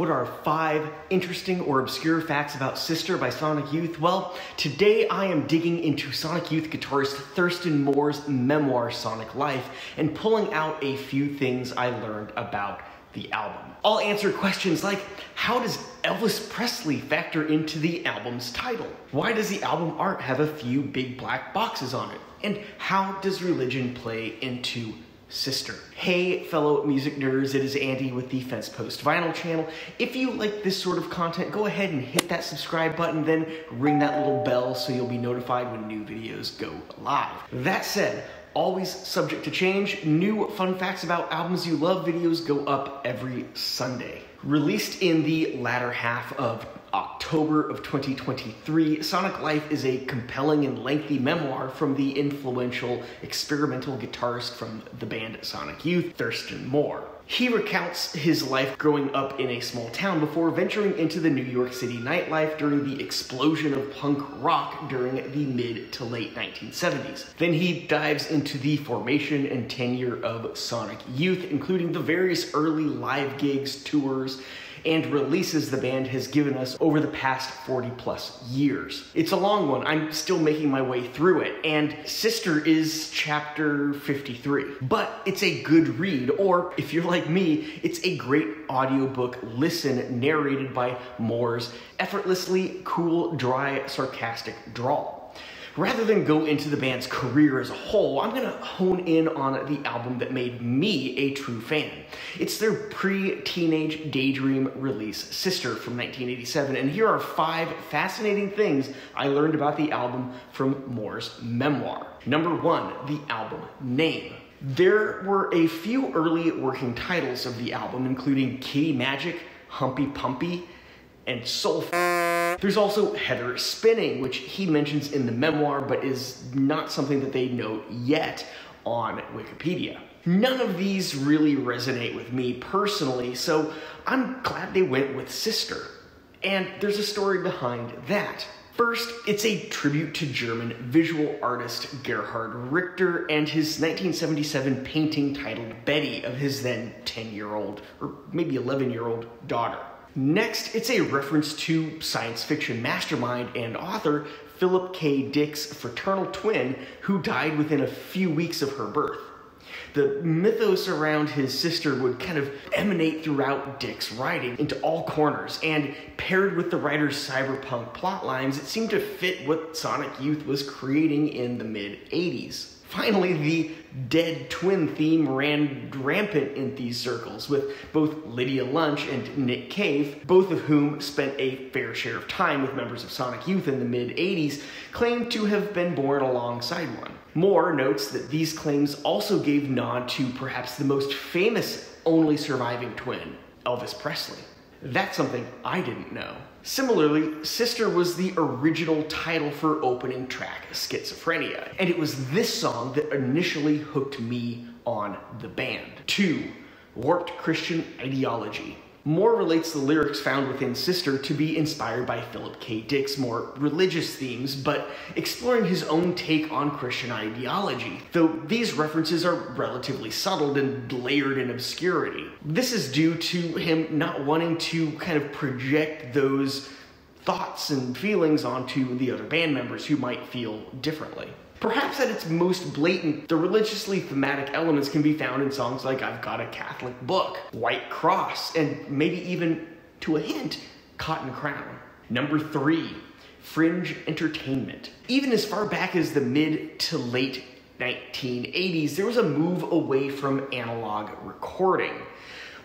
What are five interesting or obscure facts about Sister by Sonic Youth? Well, today I am digging into Sonic Youth guitarist Thurston Moore's memoir, Sonic Life, and pulling out a few things I learned about the album. I'll answer questions like how does Elvis Presley factor into the album's title? Why does the album art have a few big black boxes on it? And how does religion play into sister. Hey, fellow music nerds, it is Andy with the FensePost Vinyl channel. If you like this sort of content, go ahead and hit that subscribe button, then ring that little bell so you'll be notified when new videos go live. That said, always subject to change. New fun facts about albums you love videos go up every Sunday. Released in the latter half of October of 2023, Sonic Life is a compelling and lengthy memoir from the influential experimental guitarist from the band Sonic Youth, Thurston Moore. He recounts his life growing up in a small town before venturing into the New York City nightlife during the explosion of punk rock during the mid to late 1970s. Then he dives into the formation and tenure of Sonic Youth, including the various early live gigs, tours, and releases the band has given us over the past 40 plus years. It's a long one. I'm still making my way through it, and Sister is chapter 53. But it's a good read, or if you're like me, it's a great audiobook listen narrated by Moore's effortlessly cool, dry, sarcastic drawl. Rather than go into the band's career as a whole, I'm gonna hone in on the album that made me a true fan. It's their pre-teenage daydream release, Sister from 1987, and here are five fascinating things I learned about the album from Moore's memoir. Number one, the album name. There were a few early working titles of the album, including Kitty Magic, Humpy Pumpy, and Soul. There's also Heather Spinning, which he mentions in the memoir, but is not something that they note yet on Wikipedia. None of these really resonate with me personally, so I'm glad they went with Sister. And there's a story behind that. First, it's a tribute to German visual artist Gerhard Richter and his 1977 painting titled Betty of his then 10 year old, or maybe 11 year old daughter. Next, it's a reference to science fiction mastermind and author Philip K. Dick's fraternal twin who died within a few weeks of her birth. The mythos around his sister would kind of emanate throughout Dick's writing into all corners, and paired with the writer's cyberpunk plotlines, it seemed to fit what Sonic Youth was creating in the mid 80s. Finally, the dead twin theme ran rampant in these circles, with both Lydia Lunch and Nick Cave, both of whom spent a fair share of time with members of Sonic Youth in the mid 80s, claimed to have been born alongside one. Moore notes that these claims also gave nod to perhaps the most famous only surviving twin, Elvis Presley. That's something I didn't know. Similarly, Sister was the original title for opening track Schizophrenia, and it was this song that initially hooked me on the band. 2. Warped Christian Ideology. Moore relates the lyrics found within Sister to be inspired by Philip K. Dick's more religious themes, but exploring his own take on Christian ideology, though these references are relatively subtle and layered in obscurity. This is due to him not wanting to kind of project those thoughts and feelings onto the other band members who might feel differently. Perhaps at its most blatant, the religiously thematic elements can be found in songs like I've Got a Catholic Block, White Cross, and maybe even, to a hint, Cotton Crown. Number three, fringe entertainment. Even as far back as the mid to late 1980s, there was a move away from analog recording.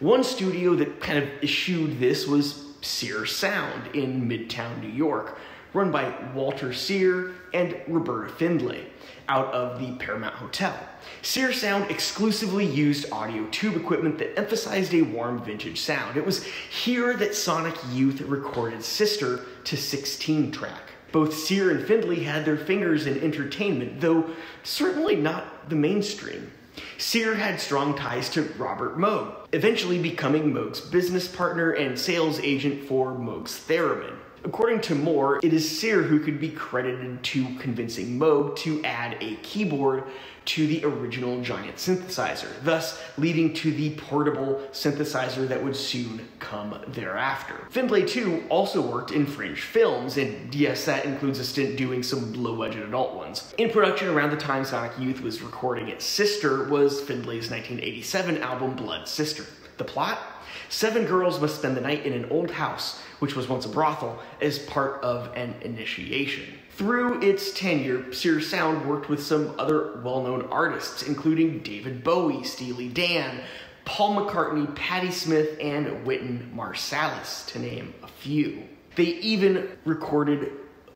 One studio that kind of eschewed this was Sear Sound in Midtown New York, run by Walter Sear and Roberta Findlay out of the Paramount Hotel. Sear Sound exclusively used audio tube equipment that emphasized a warm vintage sound. It was here that Sonic Youth recorded Sister to 16 track. Both Sear and Findlay had their fingers in entertainment, though certainly not the mainstream. Sear had strong ties to Robert Moog, eventually becoming Moog's business partner and sales agent for Moog's Theremin. According to Moore, it is Sear who could be credited to convincing Moog to add a keyboard to the original giant synthesizer, thus leading to the portable synthesizer that would soon come thereafter. Findlay, too, also worked in fringe films, and yes, that includes a stint doing some low budget adult ones. In production around the time Sonic Youth was recording its Sister was Findlay's 1987 album Blood Sister. The plot? Seven girls must spend the night in an old house, which was once a brothel, as part of an initiation. Through its tenure, Sear Sound worked with some other well known artists, including David Bowie, Steely Dan, Paul McCartney, Patti Smith, and Wynton Marsalis, to name a few. They even recorded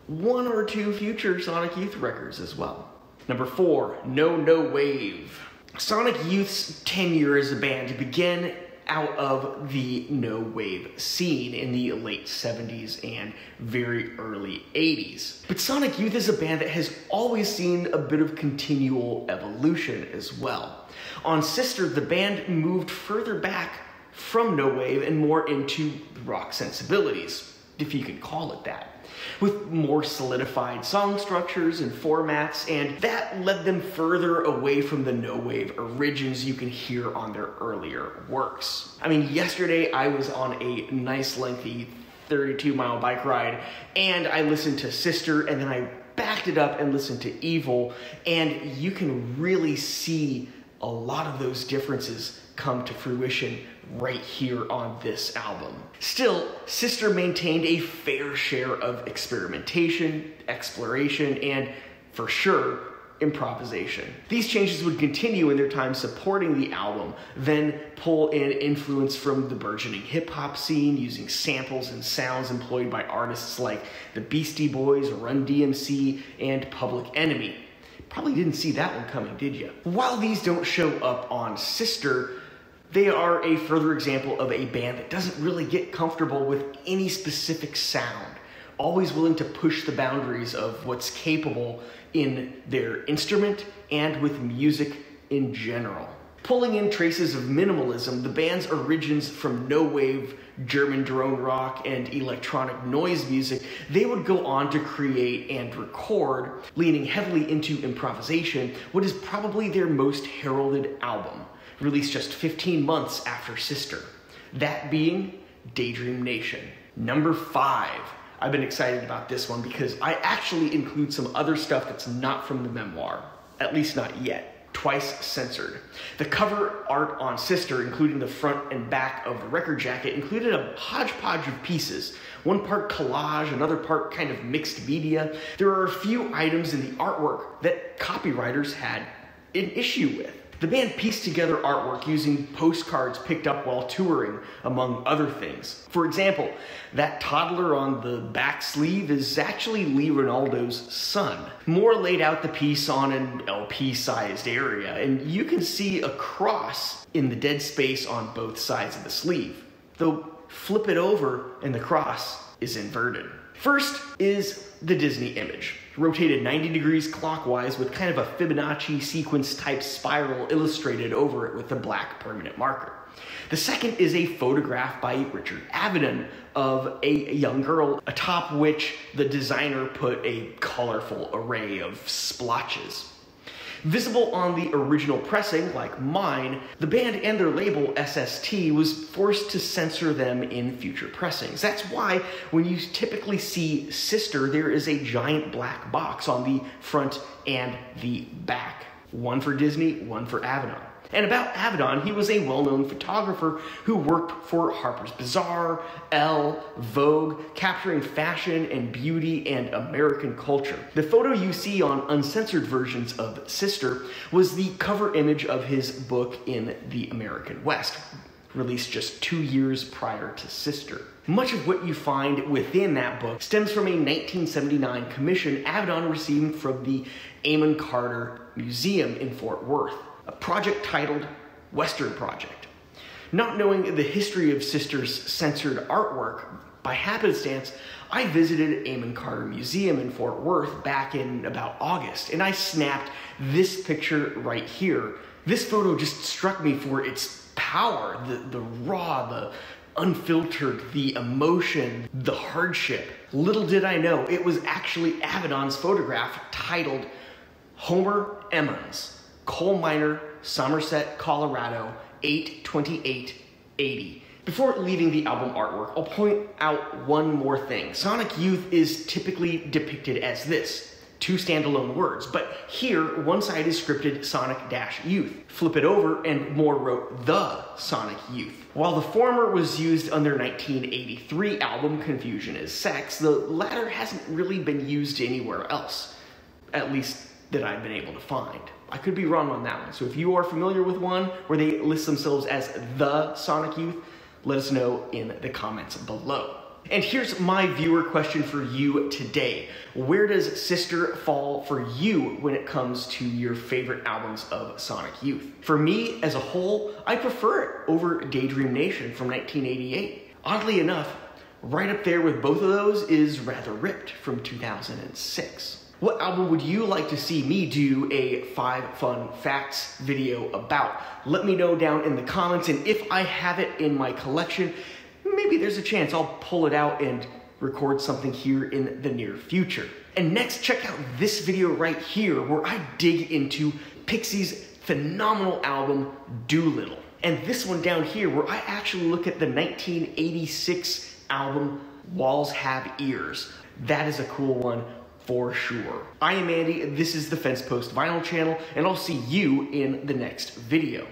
one or two future Sonic Youth records as well. Number four, No No Wave. Sonic Youth's tenure as a band began out of the no wave scene in the late 70s and very early 80s. But Sonic Youth is a band that has always seen a bit of continual evolution as well. On Sister, the band moved further back from no wave and more into rock sensibilities, if you can call it that with more solidified song structures and formats, and that led them further away from the no wave origins you can hear on their earlier works. I mean, yesterday I was on a nice lengthy 32 mile bike ride and I listened to Sister and then I backed it up and listened to EVOL, and you can really see a lot of those differences come to fruition right here on this album. Still, Sister maintained a fair share of experimentation, exploration, and for sure, improvisation. These changes would continue in their time supporting the album, then pull in influence from the burgeoning hip hop scene using samples and sounds employed by artists like the Beastie Boys, Run DMC, and Public Enemy. Probably didn't see that one coming, did you? While these don't show up on Sister, they are a further example of a band that doesn't really get comfortable with any specific sound, always willing to push the boundaries of what's capable in their instrument and with music in general. Pulling in traces of minimalism, the band's origins from no wave, German drone rock, and electronic noise music, they would go on to create and record, leaning heavily into improvisation, what is probably their most heralded album released just 15 months after Sister. That being Daydream Nation. Number five. I've been excited about this one because I actually include some other stuff that's not from the memoir, at least not yet. Twice censored. The cover art on Sister, including the front and back of the record jacket, included a hodgepodge of pieces. One part collage, another part kind of mixed media. There are a few items in the artwork that copywriters had an issue with. The band pieced together artwork using postcards picked up while touring, among other things. For example, that toddler on the back sleeve is actually Lee Ranaldo's son. Moore laid out the piece on an LP sized area, and you can see a cross in the dead space on both sides of the sleeve. Though, flip it over, and the cross is inverted. First is the Disney image, rotated 90 degrees clockwise with kind of a Fibonacci sequence type spiral illustrated over it with a black permanent marker. The second is a photograph by Richard Avedon of a young girl, atop which the designer put a colorful array of splotches. Visible on the original pressing, like mine, the band and their label SST was forced to censor them in future pressings. That's why when you typically see Sister, there is a giant black box on the front and the back. One for Disney, one for Avedon. And about Avedon, he was a well known photographer who worked for Harper's Bazaar, Elle, Vogue, capturing fashion and beauty and American culture. The photo you see on uncensored versions of Sister was the cover image of his book in the American West, released just two years prior to Sister. Much of what you find within that book stems from a 1979 commission Avedon received from the Amon Carter Museum in Fort Worth a project titled Western Project. Not knowing the history of Sister's censored artwork, by happenstance, I visited Amon Carter Museum in Fort Worth back in about August, and I snapped this picture right here. This photo just struck me for its power, the, the raw, the unfiltered, the emotion, the hardship. Little did I know, it was actually Avedon's photograph titled Homer Emmons, coal miner, Somerset, Colorado, 82880. Before leaving the album artwork, I'll point out one more thing. Sonic Youth is typically depicted as this two standalone words, but here one side is scripted Sonic Youth. Flip it over, and Moore wrote The Sonic Youth. While the former was used on their 1983 album Confusion is Sex, the latter hasn't really been used anywhere else, at least that I've been able to find. I could be wrong on that one, so if you are familiar with one where they list themselves as The Sonic Youth, let us know in the comments below. And here's my viewer question for you today. Where does Sister fall for you when it comes to your favorite albums of Sonic Youth? For me, as a whole, I prefer it over Daydream Nation from 1988. Oddly enough, right up there with both of those is Rather Ripped from 2006. What album would you like to see me do a five fun facts video about? Let me know down in the comments, and if I have it in my collection, maybe there's a chance I'll pull it out and record something here in the near future. And next, check out this video right here where I dig into Pixie's phenomenal album, Doolittle. And this one down here where I actually look at the 1986 album, Walls Have Ears. That is a cool one for sure. I am Andy, this is the FensePost Vinyl channel, and I'll see you in the next video.